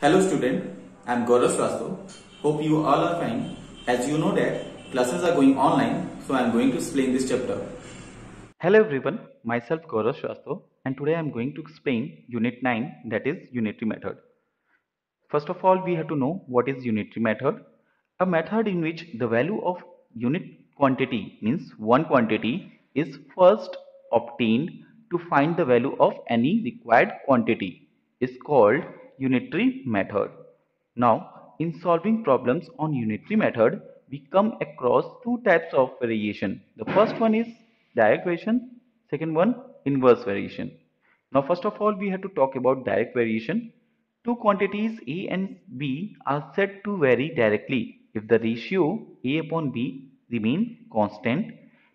Hello student, I am Gaurav Swasto. Hope you all are fine. As you know that classes are going online, so I am going to explain this chapter. Hello everyone, myself Gaurav Swasto and today I am going to explain unit 9 that is unitary method. First of all we have to know what is unitary method. A method in which the value of unit quantity means one quantity is first obtained to find the value of any required quantity is called unitary method. Now in solving problems on unitary method we come across two types of variation. The first one is direct variation, second one inverse variation. Now first of all we have to talk about direct variation. Two quantities A and B are said to vary directly if the ratio A upon B remain constant.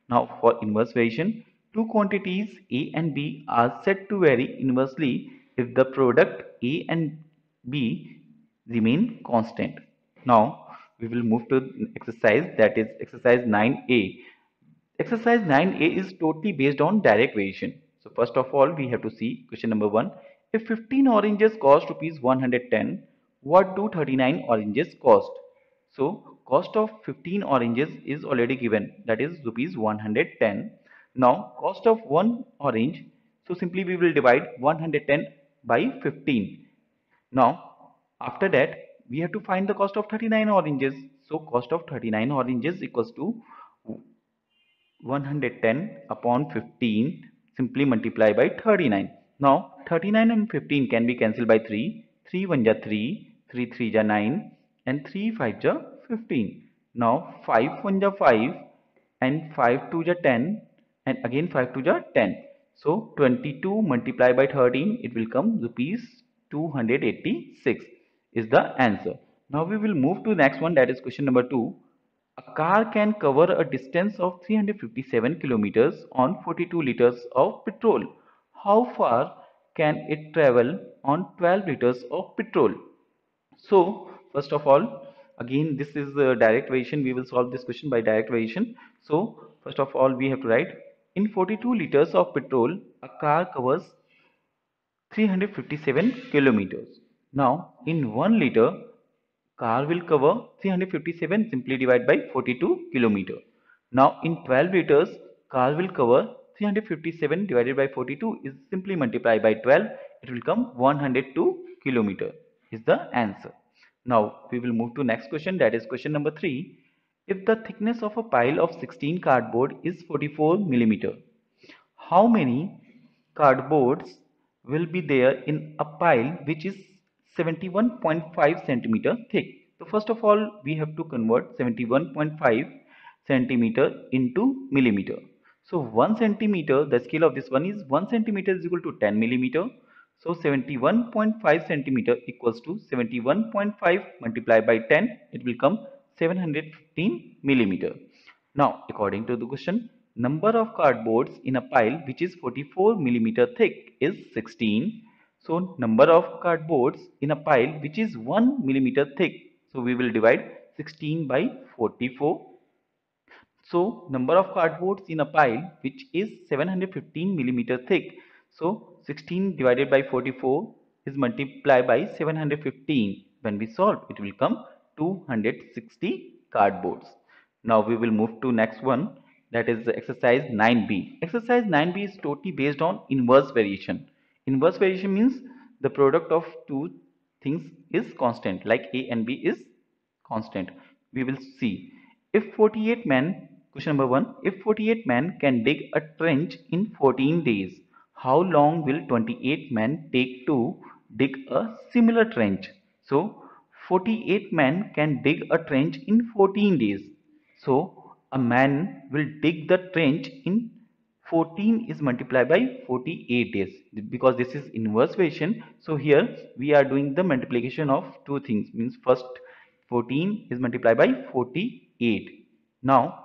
Now for inverse variation, two quantities A and B are said to vary inversely if the product A and B remain constant. Now we will move to exercise that is exercise 9a. Exercise 9a is totally based on direct variation. So first of all we have to see question number 1. If 15 oranges cost rupees 110, what do 39 oranges cost? So cost of 15 oranges is already given that is rupees 110. Now cost of one orange so simply we will divide 110 by 15. Now after that we have to find the cost of 39 oranges. So cost of 39 oranges equals to 110 upon 15 simply multiply by 39. Now 39 and 15 can be cancelled by 3. 3 1 ja 3, 3 3 ja 9 and 3 5 ja 15. Now 5 1 ja 5 and 5 2 ja 10 and again 5 2 ja 10. So 22 multiplied by 13 it will come rupees 286 is the answer. Now we will move to the next one that is question number 2. A car can cover a distance of 357 kilometers on 42 liters of petrol. How far can it travel on 12 liters of petrol? So first of all again this is the direct variation we will solve this question by direct variation. So first of all we have to write in 42 liters of petrol a car covers 357 kilometers. Now in 1 liter car will cover 357 simply divide by 42 kilometer. Now in 12 liters car will cover 357 divided by 42 is simply multiply by 12 it will come 102 kilometer is the answer. Now we will move to next question that is question number 3. If the thickness of a pile of 16 cardboard is 44 millimeter, how many cardboards will be there in a pile which is 71.5 centimeter thick. So first of all we have to convert 71.5 centimeter into millimeter. So 1 centimeter the scale of this one is 1 centimeter is equal to 10 millimeter. So 71.5 centimeter equals to 71.5 multiplied by 10 it will come 715 millimeter. Now according to the question number of cardboards in a pile which is 44 millimeter thick is 16 so number of cardboards in a pile which is 1 millimeter thick. So we will divide 16 by 44. So number of cardboards in a pile which is 715 millimeter thick. So 16 divided by 44 is multiplied by 715. When we solve it will come 260 cardboards. Now we will move to next one that is exercise 9b. Exercise 9b is totally based on inverse variation. Inverse variation means the product of two things is constant like A and B is constant. We will see if 48 men question number 1 if 48 men can dig a trench in 14 days how long will 28 men take to dig a similar trench so 48 men can dig a trench in 14 days. So a man will dig the trench in 14 is multiplied by 48 days. Because this is inverse variation so here we are doing the multiplication of two things. Means first 14 is multiplied by 48 now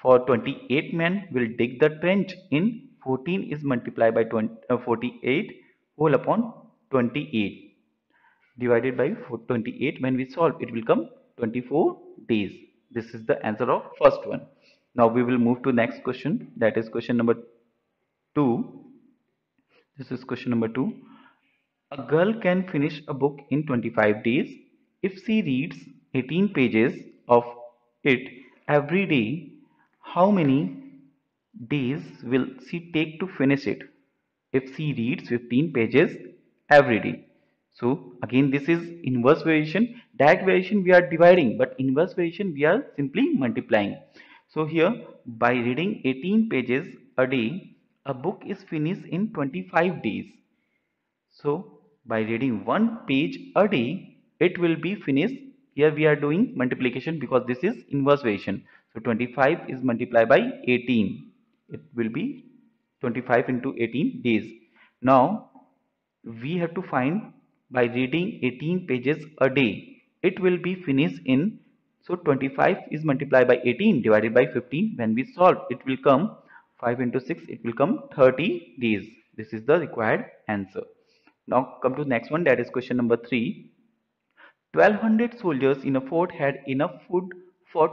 for 28 men will dig the trench in 14 is multiplied by 20, uh, 48 whole upon 28 divided by 28 when we solve it will come 24 days. This is the answer of first one. Now we will move to next question. That is question number 2 this is question number 2 A girl can finish a book in 25 days if she reads 18 pages of it every day. How many days will she take to finish it if she reads 15 pages every day? So again this is inverse variation. Direct variation we are dividing but inverse variation we are simply multiplying. So here by reading 18 pages a day a book is finished in 25 days. So by reading one page a day it will be finished here we are doing multiplication because this is inverse variation so 25 is multiplied by 18 it will be 25 into 18 days now we have to find by reading 18 pages a day it will be finished in so 25 is multiplied by 18 divided by 15 when we solve it will come 5 into 6 it will come 30 days this is the required answer now come to the next one that is question number 3. 1200 soldiers in a fort had enough food for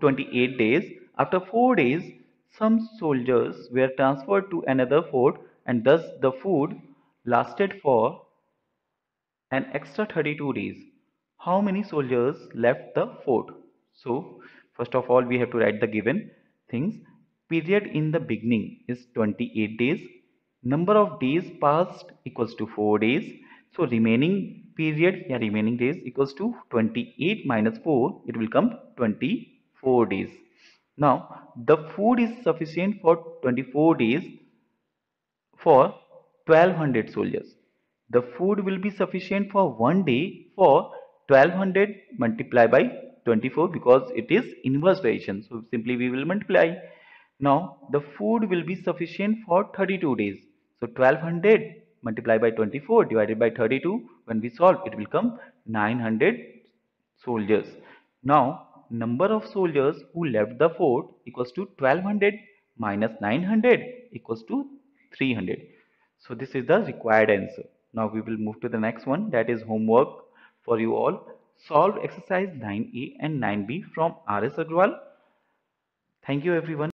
28 days. After 4 days some soldiers were transferred to another fort and thus the food lasted for an extra 32 days. How many soldiers left the fort? So first of all we have to write the given things. Period in the beginning is 28 days number of days passed equals to 4 days so remaining period yeah remaining days equals to 28 minus 4 it will come 24 days now the food is sufficient for 24 days for 1200 soldiers the food will be sufficient for one day for 1200 multiplied by 24 because it is inverse variation so simply we will multiply now the food will be sufficient for 32 days so 1200 multiplied by 24 divided by 32 when we solve it will come 900 soldiers. Now number of soldiers who left the fort equals to 1200 minus 900 equals to 300. So this is the required answer. Now we will move to the next one that is homework for you all. Solve exercise 9a and 9b from R.S. Agrawal. Thank you everyone.